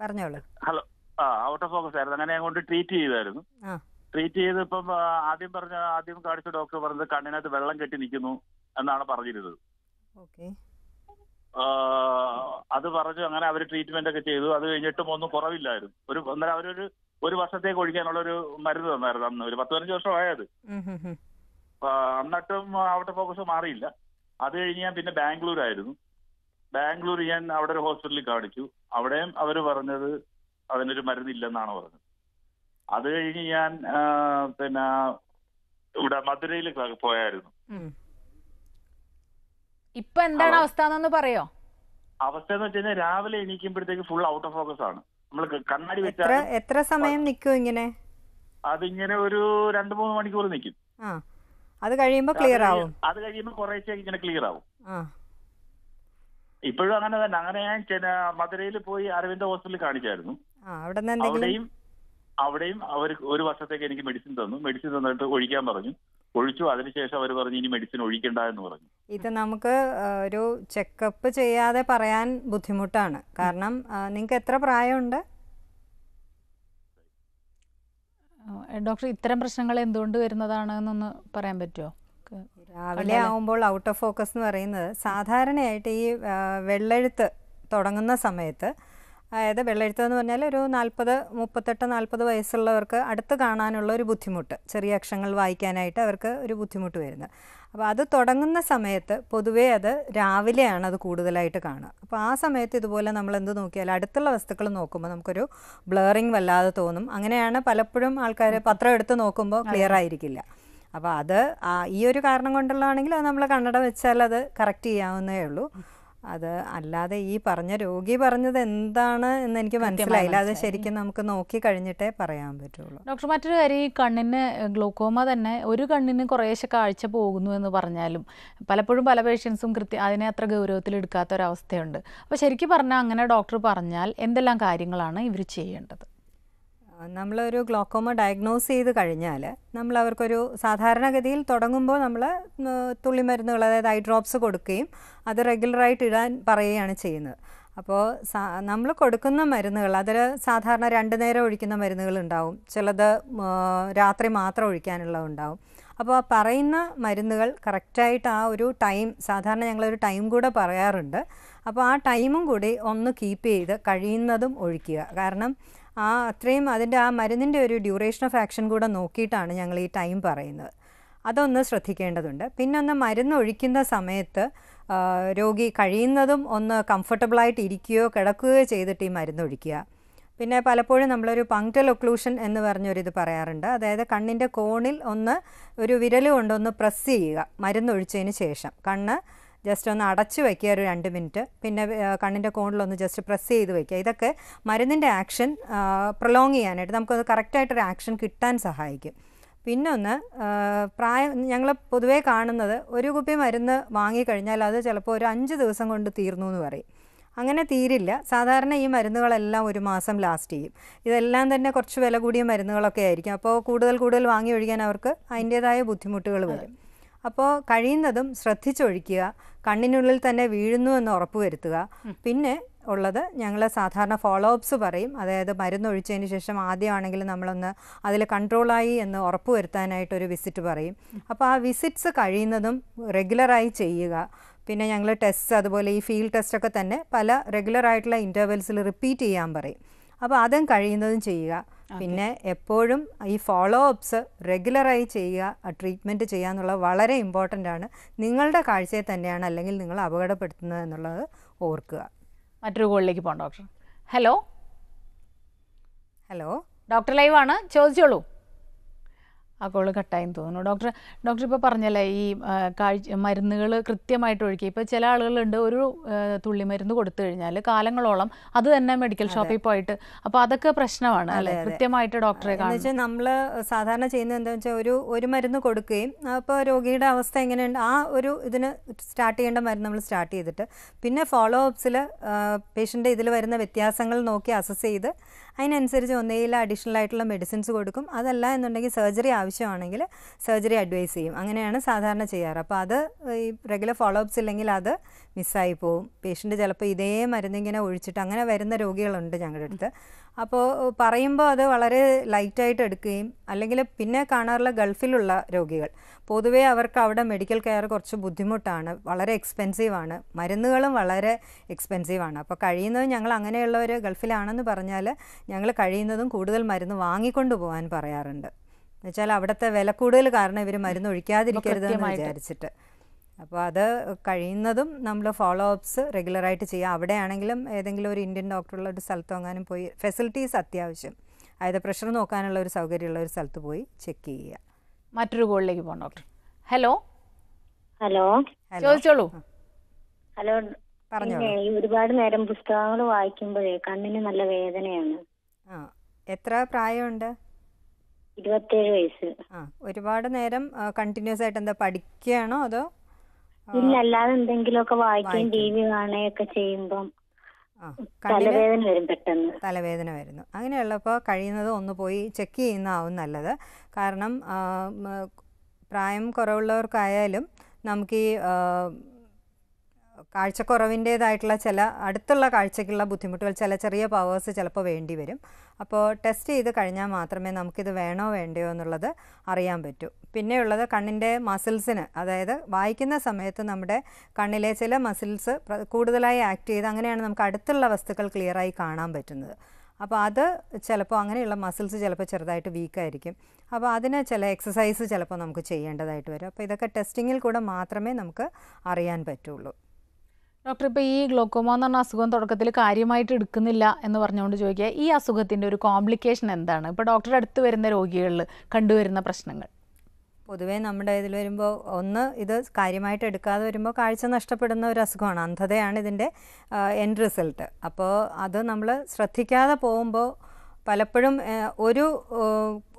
[SPEAKER 2] പറഞ്ഞോളൂ.
[SPEAKER 4] ഹലോ ആ ഔട്ട് ഓഫ് ഫോക്കസ് ആയിരുന്നു. അങ്ങനെ ഞാൻ കൊണ്ട് ട്രീറ്റ് ചെയ്തായിരുന്നു.
[SPEAKER 2] ആ.
[SPEAKER 4] ട്രീറ്റ് ചെയ്ത് ഇപ്പം ആദ്യം പറഞ്ഞ ആദ്യം കാണിച്ച ഡോക്ടർ പറഞ്ഞത് കണ്ണിനകത്ത് വെള്ളം കെട്ടി നിൽക്കുന്നു എന്നാണ് പറഞ്ഞിരുന്നത്. അത് പറഞ്ഞു അങ്ങനെ അവർ ട്രീറ്റ്മെന്റ് ഒക്കെ ചെയ്തു. അത് കഴിഞ്ഞിട്ടും ഒന്നും കുറവില്ലായിരുന്നു. ഒരു അന്നേരം അവരൊരു ഒരു വർഷത്തേക്ക് ഒഴിക്കാനുള്ള ഒരു മരുന്ന് തന്നായിരുന്നു അന്ന്. ഒരു പത്ത് പതിനഞ്ച് വർഷമായത്. ആയത് എന്നിട്ടും ഔട്ട് ഫോക്കസ് മാറിയില്ല. അത് കഴിഞ്ഞ് ഞാൻ പിന്നെ ബാംഗ്ലൂർ ആയിരുന്നു ബാംഗ്ലൂർ ഞാൻ അവിടെ ഒരു ഹോസ്പിറ്റലിൽ കാണിച്ചു. അവിടെയും അവർ പറഞ്ഞത് അതിനൊരു മരുന്നില്ലെന്നാണ് പറഞ്ഞത്. അത് കഴിഞ്ഞ് ഞാൻ പിന്നെ ഇവിടെ മധുരയിൽ പോയായിരുന്നു.
[SPEAKER 1] ഇപ്പൊ എന്താണ് അവസ്ഥ എന്നൊന്ന് പറയോ?
[SPEAKER 4] അവസ്ഥ എന്ന് വെച്ച് കഴിഞ്ഞാൽ രാവിലെ എണീക്കുമ്പോഴത്തേക്ക് ഫുൾ ഔട്ട് ഓഫ് ഫോക്കസ് ആണ്. നമ്മൾ കണ്ണാടി വെച്ചാൽ
[SPEAKER 2] എത്ര സമയം നിൽക്കും ഇങ്ങനെ?
[SPEAKER 4] അതിങ്ങനെ ഒരു രണ്ട് മൂന്ന് മണിക്കൂർ നിൽക്കും
[SPEAKER 2] ആ. അത് കഴിയുമ്പോ ക്ലിയർ ആവും.
[SPEAKER 4] അത് കഴിയുമ്പോ കുറേശ്ശെ ഇങ്ങനെ ക്ലിയർ ആവും.
[SPEAKER 2] ആ.
[SPEAKER 4] ഇപ്പോഴും അങ്ങനെ തന്നെ. അങ്ങനെ ഞാൻ മധുരയിൽ പോയി അരവിന്ദ ഹോസ്പിറ്റലിൽ കാണിച്ചായിരുന്നു.
[SPEAKER 2] ആ അവിടെ എന്തെങ്കിലും
[SPEAKER 4] അവിടെയും അവിടെയും അവർ ഒരു വർഷത്തേക്ക് എനിക്ക് മെഡിസിൻ തന്നു. മെഡിസിൻ തന്നിട്ട് ഒഴിക്കാൻ പറഞ്ഞു. ഒഴിച്ചു. അതിനുശേഷം അവർ പറഞ്ഞു ഇനി മെഡിസിൻ ഒഴിക്കണ്ട എന്ന് പറഞ്ഞു.
[SPEAKER 2] ഇത് നമുക്ക് ഒരു ചെക്കപ്പ് ചെയ്യാതെ പറയാൻ ബുദ്ധിമുട്ടാണ്. കാരണം നിങ്ങൾക്ക് എത്ര പ്രായമുണ്ട്?
[SPEAKER 1] ഡോക്ടർ ഇത്തരം പ്രശ്നങ്ങൾ എന്തുകൊണ്ട് വരുന്നതാണ് എന്നൊന്ന് പറയാൻ പറ്റുമോ
[SPEAKER 2] രാവിലെ ആവുമ്പോൾ ഔട്ട് ഓഫ് ഫോക്കസ് എന്ന് പറയുന്നത് സാധാരണയായിട്ട് ഈ വെള്ളെഴുത്ത് തുടങ്ങുന്ന സമയത്ത് അതായത് വെള്ളെഴുത്ത് എന്ന് പറഞ്ഞാൽ ഒരു നാൽപ്പത് മുപ്പത്തെട്ട് നാൽപ്പത് വയസ്സുള്ളവർക്ക് അടുത്ത് കാണാനുള്ള ഒരു ബുദ്ധിമുട്ട്. ചെറിയ അക്ഷരങ്ങൾ വായിക്കാനായിട്ട് അവർക്ക് ഒരു ബുദ്ധിമുട്ട് വരുന്നത്. അപ്പോൾ അത് തുടങ്ങുന്ന സമയത്ത് പൊതുവേ അത് രാവിലെയാണ് അത് കൂടുതലായിട്ട് കാണുക. അപ്പോൾ ആ സമയത്ത് ഇതുപോലെ നമ്മൾ എന്ത് നോക്കിയാൽ അടുത്തുള്ള വസ്തുക്കൾ നോക്കുമ്പോൾ നമുക്കൊരു ബ്ലറിങ് വല്ലാതെ തോന്നും. അങ്ങനെയാണ് പലപ്പോഴും ആൾക്കാർ പത്രം എടുത്ത് നോക്കുമ്പോൾ ക്ലിയർ ആയിരിക്കില്ല. അപ്പോൾ അത് ഈ ഒരു കാരണം കൊണ്ടുള്ളതാണെങ്കിൽ അത് നമ്മൾ കണ്ണട വെച്ചാൽ അത് കറക്റ്റ് ചെയ്യാവുന്നേ ഉള്ളൂ. അത് അല്ലാതെ ഈ പറഞ്ഞ രോഗി പറഞ്ഞത് എന്താണ് എന്ന് എനിക്ക് മനസ്സിലായില്ല. അത് ശരിക്കും നമുക്ക് നോക്കി കഴിഞ്ഞിട്ടേ പറയാൻ പറ്റുള്ളൂ.
[SPEAKER 1] ഡോക്ടർ മറ്റൊരു കാര്യം ഈ കണ്ണിന് ഗ്ലൂക്കോമ തന്നെ ഒരു കണ്ണിന് കുറേശ്ശെ കാഴ്ച പോകുന്നു എന്ന് പറഞ്ഞാലും പലപ്പോഴും പല പേഷ്യൻസും കൃത്യം അതിനെ അത്ര ഗൗരവത്തിൽ എടുക്കാത്ത ഒരവസ്ഥയുണ്ട്. അപ്പോൾ ശരിക്കും പറഞ്ഞാൽ അങ്ങനെ ഡോക്ടർ പറഞ്ഞാൽ എന്തെല്ലാം കാര്യങ്ങളാണ് ഇവർ ചെയ്യേണ്ടത്?
[SPEAKER 2] നമ്മളൊരു ഗ്ലോക്കോമ ഡയഗ്നോസ് ചെയ്ത് കഴിഞ്ഞാൽ നമ്മൾ അവർക്കൊരു സാധാരണഗതിയിൽ തുടങ്ങുമ്പോൾ നമ്മൾ തുള്ളിമരുന്നുകൾ അതായത് ഐ ഡ്രോപ്സ് കൊടുക്കുകയും അത് റെഗുലറായിട്ട് ഇടാൻ പറയുകയാണ് ചെയ്യുന്നത്. അപ്പോൾ നമ്മൾ കൊടുക്കുന്ന മരുന്നുകൾ അതിൽ സാധാരണ രണ്ട് നേരം ഒഴിക്കുന്ന മരുന്നുകൾ ഉണ്ടാവും ചിലത് രാത്രി മാത്രം ഒഴിക്കാനുള്ളതുണ്ടാവും അപ്പോൾ ആ പറയുന്ന മരുന്നുകൾ കറക്റ്റായിട്ട് ആ ഒരു ടൈം സാധാരണ ഞങ്ങളൊരു ടൈം കൂടെ പറയാറുണ്ട്. അപ്പോൾ ആ ടൈമും കൂടി ഒന്ന് കീപ്പ് ചെയ്ത് കഴിയുന്നതും ഒഴിക്കുക. കാരണം ആ അത്രയും അതിന്റെ ആ മരുന്നിന്റെ ഒരു ഡ്യൂറേഷൻ ഓഫ് ആക്ഷൻ കൂടെ നോക്കിയിട്ടാണ് ഞങ്ങൾ ഈ ടൈം പറയുന്നത്. അതൊന്ന് ശ്രദ്ധിക്കേണ്ടതുണ്ട്. പിന്നെ ഒന്ന് മരുന്ന് ഒഴിക്കുന്ന സമയത്ത് രോഗി കഴിയുന്നതും ഒന്ന് കംഫർട്ടബിളായിട്ട് ഇരിക്കുകയോ കിടക്കുകയോ ചെയ്തിട്ട് ഈ മരുന്ന് ഒഴിക്കുക. പിന്നെ പലപ്പോഴും നമ്മളൊരു പങ്ക്ടൽ ഒക്ലൂഷൻ എന്ന് പറഞ്ഞൊരിത് പറയാറുണ്ട്. അതായത് കണ്ണിന്റെ കോണിൽ ഒന്ന് ഒരു വിരൽ കൊണ്ടൊന്ന് പ്രസ് ചെയ്യുക. മരുന്നൊഴിച്ചതിന് ശേഷം. കണ്ണ് ജസ്റ്റ് ഒന്ന് അടച്ചു വയ്ക്കുക ഒരു രണ്ട് മിനിറ്റ്. പിന്നെ കണ്ണിന്റെ കോണിലൊന്ന് ജസ്റ്റ് പ്രസ് ചെയ്ത് വയ്ക്കുക ഇതൊക്കെ മരുന്നിന്റെ ആക്ഷൻ പ്രൊലോങ് ചെയ്യാനായിട്ട് നമുക്കത് കറക്റ്റായിട്ടൊരു ആക്ഷൻ കിട്ടാൻ സഹായിക്കും. പിന്നെ ഒന്ന് പ്രായം ഞങ്ങൾ പൊതുവേ കാണുന്നത് ഒരു കുപ്പി മരുന്ന് വാങ്ങിക്കഴിഞ്ഞാൽ അത് ചിലപ്പോൾ ഒരു അഞ്ച് ദിവസം കൊണ്ട് തീർന്നു എന്ന് പറയും. അങ്ങനെ തീരില്ല. സാധാരണ ഈ മരുന്നുകളെല്ലാം ഒരു മാസം ലാസ്റ്റ് ചെയ്യും. ഇതെല്ലാം തന്നെ കുറച്ച് വില കൂടിയ മരുന്നുകളൊക്കെ ആയിരിക്കും. അപ്പോൾ കൂടുതൽ കൂടുതൽ വാങ്ങി ഒഴിക്കാൻ അവർക്ക് അതിന്റേതായ ബുദ്ധിമുട്ടുകൾ വരും. അപ്പോൾ കഴിയുന്നതും ശ്രദ്ധിച്ചൊഴിക്കുക കണ്ണിനുള്ളിൽ തന്നെ വീഴുന്നു എന്ന് ഉറപ്പ് വരുത്തുക പിന്നെ ഉള്ളത് ഞങ്ങൾ സാധാരണ ഫോളോ അപ്സ് പറയും. അതായത് മരുന്നൊഴിച്ചതിന് ശേഷം ആദ്യമാണെങ്കിൽ നമ്മളൊന്ന് അതിൽ കൺട്രോളായി എന്ന് ഉറപ്പ് വരുത്താനായിട്ടൊരു വിസിറ്റ് പറയും. അപ്പോൾ ആ വിസിറ്റ്സ് കഴിയുന്നതും റെഗുലറായി ചെയ്യുക. പിന്നെ ഞങ്ങൾ ടെസ്റ്റ് അതുപോലെ ഈ ഫീൽഡ് ടെസ്റ്റൊക്കെ തന്നെ പല റെഗുലറായിട്ടുള്ള ഇന്റർവെൽസിൽ റിപ്പീറ്റ് ചെയ്യാൻ പറയും. അപ്പോൾ അതും കഴിയുന്നതും ചെയ്യുക. പിന്നെ എപ്പോഴും ഈ ഫോളോ അപ്സ് റെഗുലറായി ചെയ്യുക ട്രീറ്റ്മെന്റ് ചെയ്യുക എന്നുള്ളത് വളരെ ഇമ്പോർട്ടന്റ് ആണ്. നിങ്ങളുടെ കാഴ്ചയെ തന്നെയാണ് അല്ലെങ്കിൽ നിങ്ങൾ അപകടപ്പെടുത്തുന്നത് എന്നുള്ളത് ഓർക്കുക.
[SPEAKER 1] മറ്റൊരു കോളിലേക്ക് പോകാം ഡോക്ടർ. ഹലോ?
[SPEAKER 2] ഹലോ?
[SPEAKER 1] ഡോക്ടർ ലൈവാണ്? ആണ് ചോദിച്ചോളൂ. ആ കോൾ കട്ടായെന്ന് തോന്നുന്നു. ഡോക്ടർ ഡോക്ടർ ഇപ്പോൾ പറഞ്ഞല്ലേ ഈ കാഴ്ച മരുന്നുകൾ കൃത്യമായിട്ട് ഒഴിക്കുക. ഇപ്പോൾ ചില ആളുകളുണ്ട് ഒരു തുള്ളി മരുന്ന് കൊടുത്തു കഴിഞ്ഞാൽ കാലങ്ങളോളം അത് തന്നെ മെഡിക്കൽ ഷോപ്പിൽ പോയിട്ട് അപ്പോൾ അതൊക്കെ പ്രശ്നമാണ് അല്ലേ? കൃത്യമായിട്ട് ഡോക്ടറെ
[SPEAKER 2] വെച്ചാൽ നമ്മൾ സാധാരണ ചെയ്യുന്നത് എന്താണെന്ന് വെച്ചാൽ ഒരു ഒരു മരുന്ന് കൊടുക്കുകയും അപ്പോൾ രോഗിയുടെ അവസ്ഥ എങ്ങനെയുണ്ട്? ആ ഒരു ഇതിന് സ്റ്റാർട്ട് ചെയ്യേണ്ട മരുന്ന് നമ്മൾ സ്റ്റാർട്ട് ചെയ്തിട്ട് പിന്നെ ഫോളോ അപ്സിൽ പേഷ്യന്റെ ഇതിൽ വരുന്ന വ്യത്യാസങ്ങൾ നോക്കി അസസ് ചെയ്ത് അതിനനുസരിച്ച് ഒന്നുകിൽ അഡീഷണൽ ആയിട്ടുള്ള മെഡിസിൻസ് കൊടുക്കും. അതല്ല എന്നുണ്ടെങ്കിൽ സർജറി ആവശ്യമാണെങ്കിൽ സർജറി അഡ്വൈസ് ചെയ്യും. അങ്ങനെയാണ് സാധാരണ ചെയ്യാറ്. അപ്പോൾ അത് ഈ റെഗുലർ ഫോളോ അപ്സ് ഇല്ലെങ്കിൽ അത് മിസ്സായി പോവും. പേഷ്യന്റ് ചിലപ്പോൾ ഇതേ മരുന്നിങ്ങനെ ഒഴിച്ചിട്ട് അങ്ങനെ വരുന്ന രോഗികളുണ്ട് ഞങ്ങളുടെ അടുത്ത്. അപ്പോൾ പറയുമ്പോൾ അത് വളരെ ലൈറ്റായിട്ട് എടുക്കുകയും അല്ലെങ്കിൽ പിന്നെ കാണാറുള്ള ഗൾഫിലുള്ള രോഗികൾ. പൊതുവേ അവർക്ക് അവിടെ മെഡിക്കൽ കെയർ കുറച്ച് ബുദ്ധിമുട്ടാണ്. വളരെ എക്സ്പെൻസീവാണ് മരുന്നുകളും വളരെ എക്സ്പെൻസീവാണ് അപ്പോൾ കഴിയുന്നതും ഞങ്ങൾ അങ്ങനെയുള്ളവർ ഗൾഫിലാണെന്ന് പറഞ്ഞാൽ ഞങ്ങൾ കഴിയുന്നതും കൂടുതൽ മരുന്ന് വാങ്ങിക്കൊണ്ട് പോകാൻ പറയാറുണ്ട്. എന്നുവെച്ചാൽ അവിടുത്തെ വില കൂടുതൽ കാരണം ഇവർ മരുന്ന് ഒഴിക്കാതിരിക്കരുതെന്ന്. വിചാരിച്ചിട്ട്. അപ്പോൾ അത് കഴിയുന്നതും നമ്മൾ ഫോളോ അപ്സ് റെഗുലറായിട്ട് ചെയ്യുക അവിടെയാണെങ്കിലും ഏതെങ്കിലും ഒരു ഇന്ത്യൻ ഡോക്ടറുള്ള ഒരു സ്ഥലത്ത് എങ്ങാനും പോയി ഫെസിലിറ്റീസ് അത്യാവശ്യം. അതായത് പ്രഷർ നോക്കാനുള്ള ഒരു സൗകര്യമുള്ള ഒരു സ്ഥലത്ത് പോയി ചെക്ക് ചെയ്യുക.
[SPEAKER 1] മറ്റൊരു കോളിലേക്ക് പോകാം ഡോക്ടർ ഹലോ
[SPEAKER 5] ഹലോ
[SPEAKER 2] ഹലോ
[SPEAKER 1] ചോദിച്ചോളൂ.
[SPEAKER 5] ഹലോ
[SPEAKER 2] പറഞ്ഞോളൂ.
[SPEAKER 5] ഈ ഒരുപാട് നേരം പുസ്തകങ്ങൾ വായിക്കുമ്പോഴേ കണ്ണിന് നല്ല വേദനയാണ്.
[SPEAKER 2] ആ. എത്ര പ്രായമുണ്ട്?
[SPEAKER 5] ഇരുപത്തേഴ് വയസ്സ്.
[SPEAKER 2] ആ. ഒരുപാട് നേരം കണ്ടിന്യൂസ് ആയിട്ട് എന്താ പഠിക്കുകയാണോ അതോ
[SPEAKER 5] ഇല്ല അല്ലാതെ എന്തെങ്കിലുമൊക്കെ വായിക്കുകയും ടി. വി കാണുകയൊക്കെ ചെയ്യുമ്പം തലവേദന വരും പെട്ടെന്ന്.
[SPEAKER 2] തലവേദന വരുന്നു. അങ്ങനെയുള്ളപ്പോൾ കഴിയുന്നത് ഒന്ന് പോയി ചെക്ക് ചെയ്യുന്നതാവും നല്ലത്. കാരണം പ്രായം കുറവുള്ളവർക്കായാലും നമുക്ക് ഈ കാഴ്ചക്കുറവിന്റേതായിട്ടുള്ള ചില അടുത്തുള്ള കാഴ്ചയ്ക്കുള്ള ബുദ്ധിമുട്ടുകൾ ചില ചെറിയ പവേഴ്സ് ചിലപ്പോൾ വേണ്ടി വരും. അപ്പോൾ ടെസ്റ്റ് ചെയ്ത് കഴിഞ്ഞാൽ മാത്രമേ നമുക്കിത് വേണോ വേണ്ടയോ എന്നുള്ളത് അറിയാൻ പറ്റൂ. പിന്നെയുള്ളത് കണ്ണിന്റെ മസിൽസിന് അതായത് വായിക്കുന്ന സമയത്ത് നമ്മുടെ കണ്ണിലെ ചില മസിൽസ് കൂടുതലായി ആക്ട് ചെയ്ത് അങ്ങനെയാണ് നമുക്ക് അടുത്തുള്ള വസ്തുക്കൾ ക്ലിയറായി കാണാൻ പറ്റുന്നത്. അപ്പോൾ അത് ചിലപ്പോൾ അങ്ങനെയുള്ള മസിൽസ് ചിലപ്പോൾ ചെറുതായിട്ട് വീക്കായിരിക്കും അപ്പോൾ അതിന് ചില എക്സസൈസ് ചിലപ്പോൾ നമുക്ക് ചെയ്യേണ്ടതായിട്ട് വരും. അപ്പോൾ ഇതൊക്കെ ടെസ്റ്റിങ്ങിൽ കൂടെ മാത്രമേ നമുക്ക് അറിയാൻ പറ്റുള്ളൂ.
[SPEAKER 1] ഡോക്ടർ ഇപ്പോൾ ഈ ഗ്ലോക്കോമ എന്ന് പറഞ്ഞ അസുഖം തുടക്കത്തിൽ കാര്യമായിട്ട് എടുക്കുന്നില്ല എന്ന് പറഞ്ഞുകൊണ്ട് ചോദിക്കുക ഈ അസുഖത്തിന്റെ ഒരു കോംപ്ലിക്കേഷൻ എന്താണ്? ഇപ്പോൾ ഡോക്ടറുടെ അടുത്ത് വരുന്ന രോഗികളിൽ കണ്ടുവരുന്ന പ്രശ്നങ്ങൾ.
[SPEAKER 2] പൊതുവേ നമ്മുടെ ഇതിൽ വരുമ്പോൾ ഒന്ന് ഇത് കാര്യമായിട്ട് എടുക്കാതെ വരുമ്പോൾ കാഴ്ച നഷ്ടപ്പെടുന്ന ഒരു അസുഖമാണ്. അന്ധതയാണ് ഇതിന്റെ എൻഡ് റിസൾട്ട് അപ്പോൾ അത് നമ്മൾ ശ്രദ്ധിക്കാതെ പോകുമ്പോൾ പലപ്പോഴും ഒരു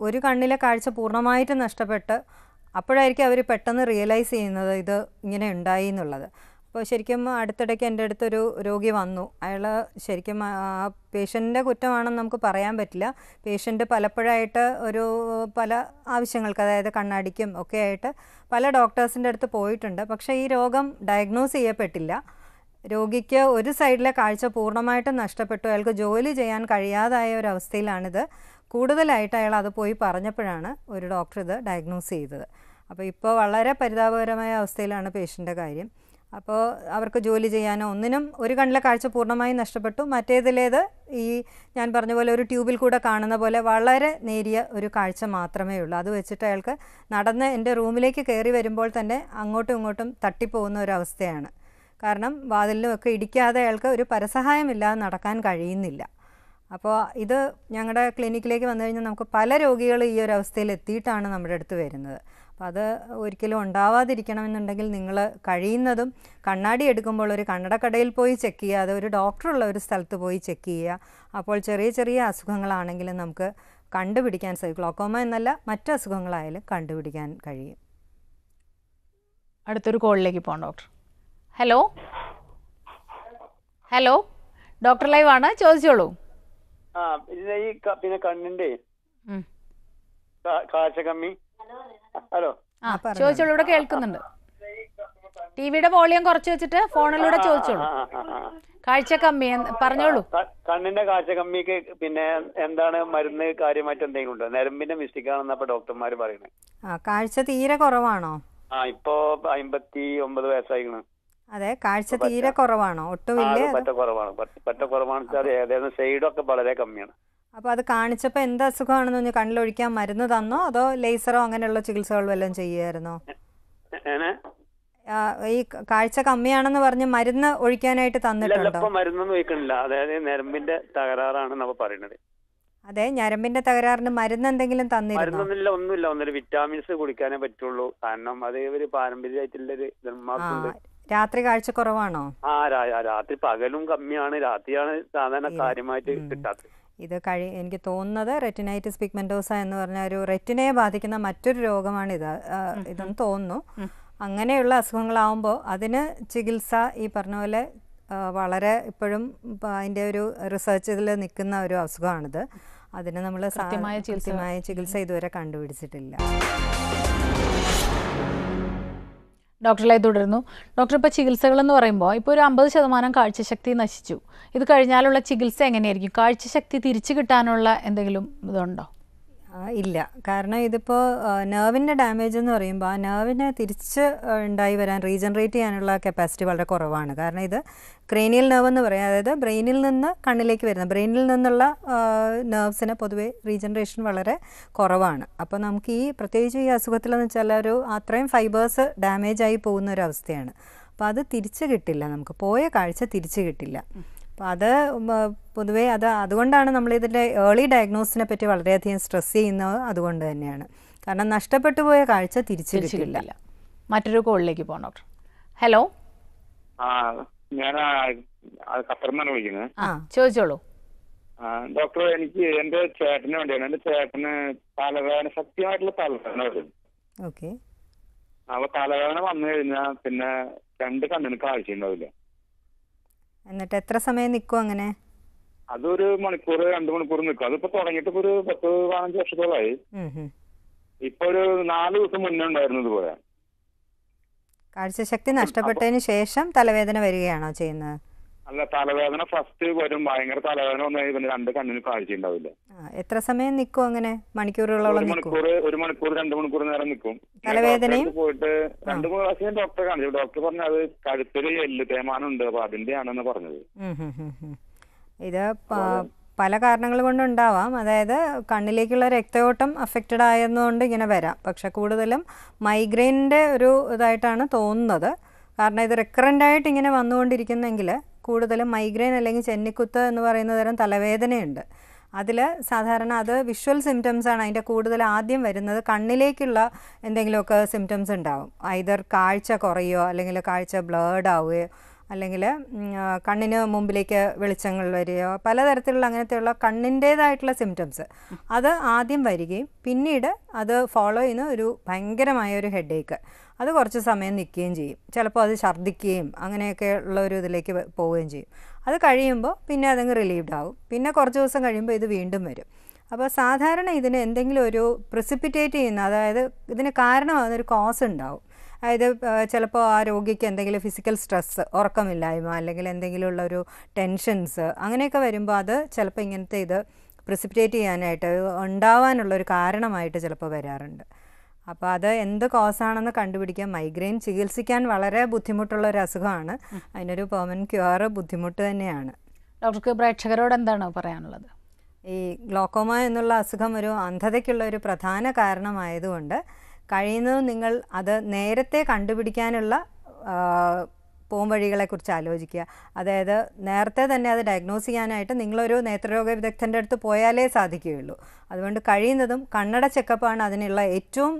[SPEAKER 2] ഒരു കണ്ണിലെ കാഴ്ച പൂർണമായിട്ട് നഷ്ടപ്പെട്ട് അപ്പോഴായിരിക്കും അവർ പെട്ടെന്ന് റിയലൈസ് ചെയ്യുന്നത് ഇത് ഇങ്ങനെ ഉണ്ടായി എന്നുള്ളത്. അപ്പോൾ ശരിക്കും അടുത്തിടയ്ക്ക് എന്റെ അടുത്തൊരു രോഗി വന്നു. അയാൾ ശരിക്കും ആ പേഷ്യന്റെ കുറ്റമാണെന്ന് നമുക്ക് പറയാൻ പറ്റില്ല. പേഷ്യന്റ് പലപ്പോഴായിട്ട് ഒരു പല ആവശ്യങ്ങൾക്ക് അതായത് കണ്ണാടിക്കും ഒക്കെ ആയിട്ട് പല ഡോക്ടേഴ്സിന്റെ അടുത്ത് പോയിട്ടുണ്ട്. പക്ഷേ ഈ രോഗം ഡയഗ്നോസ് ചെയ്യപ്പെട്ടില്ല. രോഗിക്ക് ഒരു സൈഡിലെ കാഴ്ച പൂർണമായിട്ടും നഷ്ടപ്പെട്ടു. അയാൾക്ക് ജോലി ചെയ്യാൻ കഴിയാതായ ഒരു അവസ്ഥയിലാണിത്. കൂടുതലായിട്ട് അയാൾ അത് പോയി പറഞ്ഞപ്പോഴാണ് ഒരു ഡോക്ടർ ഇത് ഡയഗ്നോസ് ചെയ്തത്. അപ്പോൾ ഇപ്പോൾ വളരെ പരിതാപകരമായ അവസ്ഥയിലാണ് പേഷ്യന്റെ കാര്യം. അപ്പോൾ അവർക്ക് ജോലി ചെയ്യാനോ ഒന്നിനും ഒരു കണ്ണിലെ കാഴ്ച പൂർണമായും നഷ്ടപ്പെട്ടു. മറ്റേതിലേത് ഈ ഞാൻ പറഞ്ഞ പോലെ ഒരു ട്യൂബിൽ കൂടെ കാണുന്ന പോലെ വളരെ നേരിയ ഒരു കാഴ്ച മാത്രമേ ഉള്ളൂ. അത് വെച്ചിട്ട് അയാൾക്ക് നടന്ന് എന്റെ റൂമിലേക്ക് കയറി വരുമ്പോൾ തന്നെ അങ്ങോട്ടും ഇങ്ങോട്ടും തട്ടിപ്പോകുന്ന ഒരവസ്ഥയാണ് കാരണം വാതിലിലും ഒക്കെ ഇടിക്കാതെ അയാൾക്ക് ഒരു പരസഹായമില്ലാതെ നടക്കാൻ കഴിയുന്നില്ല. അപ്പോൾ ഇത് ഞങ്ങളുടെ ക്ലിനിക്കിലേക്ക് വന്നു കഴിഞ്ഞാൽ നമുക്ക് പല രോഗികൾ ഈ ഒരു അവസ്ഥയിൽ എത്തിയിട്ടാണ് നമ്മുടെ അടുത്ത് വരുന്നത്. അപ്പോൾ അത് ഒരിക്കലും ഉണ്ടാവാതിരിക്കണമെന്നുണ്ടെങ്കിൽ നിങ്ങൾ കഴിയുന്നതും കണ്ണാടി എടുക്കുമ്പോൾ ഒരു കണ്ണടക്കടയിൽ പോയി ചെക്ക് ചെയ്യുക അത് ഒരു ഡോക്ടറുള്ള ഒരു സ്ഥലത്ത് പോയി ചെക്ക് ചെയ്യുക. അപ്പോൾ ചെറിയ ചെറിയ അസുഖങ്ങളാണെങ്കിലും നമുക്ക് കണ്ടുപിടിക്കാൻ സാധിക്കും ഗ്ലോക്കോമ എന്നല്ല മറ്റ് അസുഖങ്ങളായാലും കണ്ടുപിടിക്കാൻ കഴിയും.
[SPEAKER 1] അടുത്തൊരു കോളിലേക്ക് പോകാം doctor. Hello? Hello? Doctor live ആണ് ചോദിച്ചോളൂ.
[SPEAKER 6] ആ പിന്നെ ഈ പിന്നെ കണ്ണിന്റെ കാഴ്ച കമ്മി. ഹലോ.
[SPEAKER 1] ആ. ചോദിച്ചോളൂ ഇവിടെ കേൾക്കുന്നുണ്ട്. ടിവിയുടെ വോളിയം കുറച്ച് വെച്ചിട്ട് ഫോണിലൂടെ ചോദിച്ചോളൂ. കാഴ്ച കമ്മി പറഞ്ഞോളൂ.
[SPEAKER 6] കണ്ണിന്റെ കാഴ്ച കമ്മിക്ക് പിന്നെ എന്താണ് മരുന്ന് കാര്യമായിട്ട് എന്തെങ്കിലും ഉണ്ടോ? നരമ്പിന്റെ മിസ്റ്റേക്ക് ആണെന്ന് ഡോക്ടർമാര് ഡോക്ടർമാർ പറയുന്നത്
[SPEAKER 2] ആ കാഴ്ച തീരെ കുറവാണോ?
[SPEAKER 6] ആ ഇപ്പോ അമ്പത്തി ഒമ്പത് വയസ്സായിക്കണ്.
[SPEAKER 2] അതെ കാഴ്ച തീരെ കുറവാണോ?
[SPEAKER 6] ഒട്ടും
[SPEAKER 2] ഒട്ടുമില്ല
[SPEAKER 6] പറ്റ കുറവാണ്. പറ്റ- കുറവാണ് കുറവാണെന്ന് വെച്ചാൽ ഏകദേശം സൈഡൊക്കെ വളരെ കമ്മിയാണ്.
[SPEAKER 2] അപ്പോൾ അത് കാണിച്ചപ്പോൾ എന്ത് അസുഖമാണെന്ന് പറഞ്ഞ് കണ്ണിലൊഴിക്കാൻ മരുന്ന് തന്നോ? അതോ ലേസറോ അങ്ങനെയുള്ള ചികിത്സകൾ വല്ലതും ചെയ്യുമായിരുന്നോ? ഈ കാഴ്ച കമ്മിയാണെന്ന് പറഞ്ഞ് മരുന്ന് ഒഴിക്കാനായിട്ട് തന്നിട്ടുണ്ടോ?
[SPEAKER 6] മരുന്നൊന്നും അതായത് നരമ്പിന്റെ തകരാറാണ് പറയുന്നത്
[SPEAKER 2] അതെ ഞരമ്പിന്റെ തകരാറിന് മരുന്ന് എന്തെങ്കിലും തന്നിരുന്നോ?
[SPEAKER 6] മരുന്നൊന്നുമില്ല ഒന്നുമില്ല. ഒന്നൊരു വിറ്റാമിൻസ് കുടിക്കാനേ പറ്റുള്ളൂ. കാരണം അത് ഒരു പാരമ്പര്യമായിട്ടുള്ള ഒരു
[SPEAKER 2] രാത്രി കാഴ്ച കുറവാണോ?
[SPEAKER 6] ആ രാത്രി പകലും കമ്മിയാണ്. രാത്രിയാണ് സാധാരണ കാര്യമായിട്ട്. കിട്ടാത്തത്.
[SPEAKER 2] ഇത് കഴി എനിക്ക് തോന്നുന്നത് റെറ്റിനൈറ്റിസ് പിഗ്മെന്റോസ എന്ന് പറഞ്ഞ ഒരു റെറ്റിനയെ ബാധിക്കുന്ന മറ്റൊരു രോഗമാണിത്. ഇതെന്ന് തോന്നുന്നു. അങ്ങനെയുള്ള അസുഖങ്ങളാവുമ്പോൾ അതിന് ചികിത്സ ഈ പറഞ്ഞ പോലെ വളരെ ഇപ്പോഴും ഇപ്പം അതിന്റെ ഒരു റിസർച്ചിൽ നിൽക്കുന്ന ഒരു അസുഖമാണിത്. അതിന് നമ്മൾ
[SPEAKER 1] സത്യമായ.
[SPEAKER 2] കൃത്യമായ ചികിത്സ. ഇതുവരെ കണ്ടുപിടിച്ചിട്ടില്ല.
[SPEAKER 1] ഡോക്ടറിലായി തുടരുന്നു. ഡോക്ടർ ഇപ്പോൾ ചികിത്സകൾ എന്ന് പറയുമ്പോൾ ഇപ്പോൾ ഒരു അമ്പത് ശതമാനം കാഴ്ചശക്തി നശിച്ചു. ഇത് കഴിഞ്ഞാലുള്ള ചികിത്സ എങ്ങനെയായിരിക്കും? കാഴ്ചശക്തി തിരിച്ചു കിട്ടാനുള്ള എന്തെങ്കിലും ഇതുണ്ടോ?
[SPEAKER 2] ഇല്ല. കാരണം ഇതിപ്പോൾ നെർവിന്റെ ഡാമേജ് എന്ന് പറയുമ്പോൾ ആ നെർവിനെ തിരിച്ച് ഉണ്ടായി വരാൻ റീജനറേറ്റ് ചെയ്യാനുള്ള കപ്പാസിറ്റി വളരെ കുറവാണ്. കാരണം ഇത് ക്രേനിയൽ നെർവ് എന്ന് പറയാം. അതായത് ബ്രെയിനിൽ നിന്ന് കണ്ണിലേക്ക് വരുന്ന ബ്രെയിനിൽ നിന്നുള്ള നെർവ്സിന് പൊതുവേ റീജനറേഷൻ വളരെ കുറവാണ്. അപ്പോൾ നമുക്ക് ഈ പ്രത്യേകിച്ച് ഈ അസുഖത്തിലെന്ന് വെച്ചാൽ ഒരു അത്രയും ഫൈബേഴ്സ് ഡാമേജ് ആയി പോകുന്ന ഒരു അവസ്ഥയാണ്. അപ്പോൾ അത് തിരിച്ച് കിട്ടില്ല നമുക്ക്. പോയ കാഴ്ച തിരിച്ച് കിട്ടില്ല. അപ്പോൾ അത് പൊതുവേ അത് അതുകൊണ്ടാണ് നമ്മൾ ഇതിന്റെ ഏർലി ഡയഗ്നോസിനെ പറ്റി വളരെയധികം സ്ട്രെസ് ചെയ്യുന്നത് അതുകൊണ്ട് തന്നെയാണ്. കാരണം നഷ്ടപ്പെട്ടു പോയ കാഴ്ച തിരിച്ചു കിട്ടില്ല
[SPEAKER 1] മറ്റൊരു കോളിലേക്ക് പോകാം ഡോക്ടർ. ഹലോ?
[SPEAKER 7] ആ ഞാൻ വിളിക്കുന്നത്
[SPEAKER 1] ചോദിച്ചോളൂ.
[SPEAKER 7] ഡോക്ടർ എനിക്ക് എന്റെ ചേട്ടന് വേണ്ടിയാണ്. എന്റെ ചേട്ടന് തലവേദന ശക്തിയായിട്ടുള്ള തലവേദന വരും
[SPEAKER 2] ഓക്കെ.
[SPEAKER 7] അപ്പൊ തലവേദന വന്നു കഴിഞ്ഞാൽ പിന്നെ രണ്ട് കണ്ണിന് കാഴ്ച ഉണ്ടാവില്ല
[SPEAKER 2] എന്നിട്ട് എത്ര സമയം നിൽക്കും അങ്ങനെ?
[SPEAKER 7] അതൊരു മണിക്കൂർ രണ്ട് മണിക്കൂർ നിൽക്കും അതിപ്പോ തുടങ്ങിയിട്ട് ഒരു പത്ത് പതിനഞ്ച് വർഷത്തോളമായി
[SPEAKER 2] ഉം.
[SPEAKER 7] ഇപ്പൊ ഒരു നാല് ദിവസം മുന്നേ ഉണ്ടായിരുന്നു ഇതുപോലെ.
[SPEAKER 2] കാഴ്ചശക്തി നഷ്ടപ്പെട്ടതിന് ശേഷം തലവേദന വരികയാണോ ചെയ്യുന്നത്?
[SPEAKER 7] അല്ല തലവേദന ഫസ്റ്റ് വരും. ഭയങ്കര തലവേദന കഴിഞ്ഞാൽ പിന്നെ രണ്ട് കണ്ണിന് കാഴ്ച ഉണ്ടാവില്ല
[SPEAKER 2] എത്ര സമയം നിൽക്കും അങ്ങനെ? മണിക്കൂറുകളോളം
[SPEAKER 7] ഒരു മണിക്കൂർ ഒരു മണിക്കൂർ രണ്ട് മണിക്കൂർ നേരം നിൽക്കും
[SPEAKER 2] തലവേദനയും?
[SPEAKER 7] പോയിട്ട് രണ്ട് മൂന്ന് പ്രാവശ്യം ഡോക്ടറെ കാണിച്ചു. ഡോക്ടർ പറഞ്ഞു അത് കഴുത്തിൽ എല്ല് തേമാനം ഉണ്ട് അപ്പൊ അതിന്റെയാണെന്ന് പറഞ്ഞത്.
[SPEAKER 2] ഇത് പല കാരണങ്ങൾ കൊണ്ടുണ്ടാവാം. അതായത് കണ്ണിലേക്കുള്ള രക്തയോട്ടം അഫക്റ്റഡ് ആയതുകൊണ്ട് ഇങ്ങനെ വരാം. പക്ഷെ കൂടുതലും മൈഗ്രെയിനിന്റെ ഒരു ഇതായിട്ടാണ് തോന്നുന്നത്. കാരണം ഇത് റിക്കറന്റ് ആയിട്ട് ഇങ്ങനെ വന്നുകൊണ്ടിരിക്കുന്നെങ്കിൽ കൂടുതലും മൈഗ്രെയിൻ അല്ലെങ്കിൽ ചെന്നിക്കുത്ത് എന്ന് പറയുന്ന തരം തലവേദനയുണ്ട്. അതിൽ സാധാരണ അത് വിഷ്വൽ സിംറ്റംസ് ആണ് അതിന്റെ കൂടുതൽ ആദ്യം വരുന്നത്. കണ്ണിലേക്കുള്ള എന്തെങ്കിലുമൊക്കെ സിംറ്റംസ് ഉണ്ടാവും. ഐതർ കാഴ്ച കുറയോ അല്ലെങ്കിൽ കാഴ്ച ബ്ലേഡ് ആവുകയോ അല്ലെങ്കിൽ കണ്ണിന് മുമ്പിലേക്ക് വെളിച്ചങ്ങൾ വരികയോ പലതരത്തിലുള്ള അങ്ങനത്തെയുള്ള കണ്ണിന്റേതായിട്ടുള്ള സിംറ്റംസ് അത് ആദ്യം വരികയും പിന്നീട് അത് ഫോളോ ചെയ്യുന്ന ഒരു ഭയങ്കരമായ ഒരു ഹെഡേക്ക് അത് കുറച്ച് സമയം നിൽക്കുകയും ചെയ്യും. ചിലപ്പോൾ അത് ഛർദ്ദിക്കുകയും അങ്ങനെയൊക്കെ ഉള്ള ഒരു ഇതിലേക്ക് പോവുകയും ചെയ്യും. അത് കഴിയുമ്പോൾ പിന്നെ അതങ്ങ് റിലീവ്ഡ് ആവും. പിന്നെ കുറച്ച് ദിവസം കഴിയുമ്പോൾ ഇത് വീണ്ടും വരും. അപ്പോൾ സാധാരണ ഇതിന് എന്തെങ്കിലും ഒരു പ്രിസിപ്പിറ്റേറ്റ് ചെയ്യുന്ന അതായത് ഇതിന് കാരണമാകുന്ന ഒരു കോസ് ഉണ്ടാവും. അതായത് ചിലപ്പോൾ ആ രോഗിക്ക് എന്തെങ്കിലും ഫിസിക്കൽ സ്ട്രെസ്സ് ഉറക്കമില്ലായ്മ അല്ലെങ്കിൽ എന്തെങ്കിലും ഉള്ള ഒരു ടെൻഷൻസ് അങ്ങനെയൊക്കെ വരുമ്പോൾ അത് ചിലപ്പോൾ ഇങ്ങനത്തെ ഇത് പ്രിസിപ്പിറ്റേറ്റ് ചെയ്യാനായിട്ട് ഉണ്ടാവാനുള്ള ഒരു കാരണമായിട്ട് ചിലപ്പോൾ വരാറുണ്ട്. അപ്പോൾ അത് എന്ത് കോസാണെന്ന് കണ്ടുപിടിക്കാൻ മൈഗ്രെയിൻ ചികിത്സിക്കാൻ വളരെ ബുദ്ധിമുട്ടുള്ള ഒരു അസുഖമാണ്. അതിനൊരു പെർമനന്റ് ക്യൂർ ബുദ്ധിമുട്ട് തന്നെയാണ്.
[SPEAKER 1] ഡോക്ടർക്ക് പ്രേക്ഷകരോട് എന്താണ് പറയാനുള്ളത്?
[SPEAKER 2] ഈ ഗ്ലോക്കോമ എന്നുള്ള അസുഖം ഒരു അന്ധതയ്ക്കുള്ള ഒരു പ്രധാന കാരണമായതുകൊണ്ട് കഴിയുന്നതും നിങ്ങൾ അത് നേരത്തെ കണ്ടുപിടിക്കാനുള്ള പോംവഴികളെക്കുറിച്ച് ആലോചിക്കുക. അതായത് നേരത്തെ തന്നെ അത് ഡയഗ്നോസ് ചെയ്യാനായിട്ട് നിങ്ങളൊരു നേത്രരോഗ വിദഗ്ധന്റെ അടുത്ത് പോയാലേ സാധിക്കുകയുള്ളൂ. അതുകൊണ്ട് കഴിയുന്നതും കണ്ണട ചെക്കപ്പാണ് അതിനുള്ള ഏറ്റവും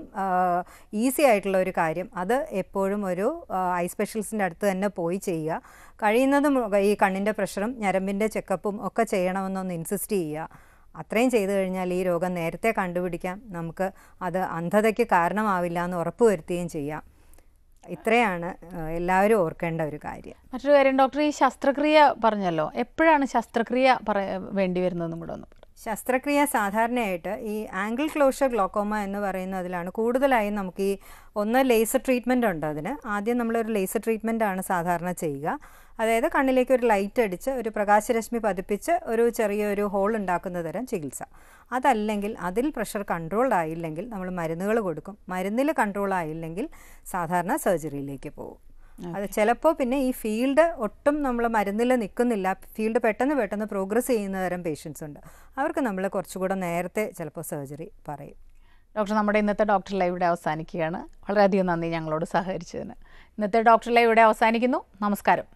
[SPEAKER 2] ഈസി ആയിട്ടുള്ള ഒരു കാര്യം. അത് എപ്പോഴും ഒരു ഐ സ്പെഷ്യലിസ്റ്റിന്റെ അടുത്ത് തന്നെ പോയി ചെയ്യുക. കഴിയുന്നതും ഈ കണ്ണിന്റെ പ്രഷറും ഞരമ്പിന്റെ ചെക്കപ്പും ഒക്കെ ചെയ്യണമെന്നൊന്ന് ഇൻസിസ്റ്റ് ചെയ്യുക. അത്രയും ചെയ്തു കഴിഞ്ഞാൽ ഈ രോഗം നേരത്തെ കണ്ടുപിടിക്കാം. നമുക്ക് അത് അന്ധതയ്ക്ക് കാരണമാവില്ല എന്ന് ഉറപ്പുവരുത്തുകയും ചെയ്യാം. ഇത്രയാണ് എല്ലാവരും ഓർക്കേണ്ട ഒരു കാര്യം.
[SPEAKER 1] മറ്റൊരു കാര്യം ഡോക്ടർ ഈ ശസ്ത്രക്രിയ പറഞ്ഞല്ലോ. എപ്പോഴാണ് ശസ്ത്രക്രിയ വേണ്ടി വരുന്നതെന്നും കൂടെ ഒന്ന്?
[SPEAKER 2] ശസ്ത്രക്രിയ സാധാരണയായിട്ട് ഈ ആംഗിൾ ക്ലോഷർ ഗ്ലോക്കോമ എന്ന് പറയുന്നതിലാണ് കൂടുതലായും നമുക്ക് ഈ ഒന്ന് ലേസർ ട്രീറ്റ്മെന്റ് ഉണ്ട് അതിന്. ആദ്യം നമ്മളൊരു ലേസർ ട്രീറ്റ്മെന്റ് ആണ് സാധാരണ ചെയ്യുക. അതായത് കണ്ണിലേക്ക് ഒരു ലൈറ്റ് അടിച്ച് ഒരു പ്രകാശരശ്മി പതിപ്പിച്ച് ഒരു ചെറിയൊരു ഹോൾ ഉണ്ടാക്കുന്ന തരം ചികിത്സ. അതല്ലെങ്കിൽ അതിൽ പ്രഷർ കൺട്രോൾഡ് ആയില്ലെങ്കിൽ നമ്മൾ മരുന്നുകൾ കൊടുക്കും. മരുന്നിൽ കൺട്രോൾ ആയില്ലെങ്കിൽ സാധാരണ സർജറിയിലേക്ക് പോകും. അത് ചിലപ്പോൾ പിന്നെ ഈ ഫീൽഡ് ഒട്ടും നമ്മൾ മരുന്നിൽ നിൽക്കുന്നില്ല ഫീൽഡ് പെട്ടെന്ന് പെട്ടെന്ന് പ്രോഗ്രസ് ചെയ്യുന്ന തരം പേഷ്യൻസ് ഉണ്ട്. അവർക്ക് നമ്മൾ കുറച്ചുകൂടെ നേരത്തെ ചിലപ്പോൾ സർജറി പറയും.
[SPEAKER 1] ഡോക്ടർ നമ്മുടെ ഇന്നത്തെ ഡോക്ടർ ലൈവ് ഇവിടെ അവസാനിക്കുകയാണ്. വളരെയധികം നന്ദി ഞങ്ങളോട് സഹകരിച്ചതിന്. ഇന്നത്തെ ഡോക്ടർ ലൈവ് ഇവിടെ അവസാനിക്കുന്നു. നമസ്കാരം.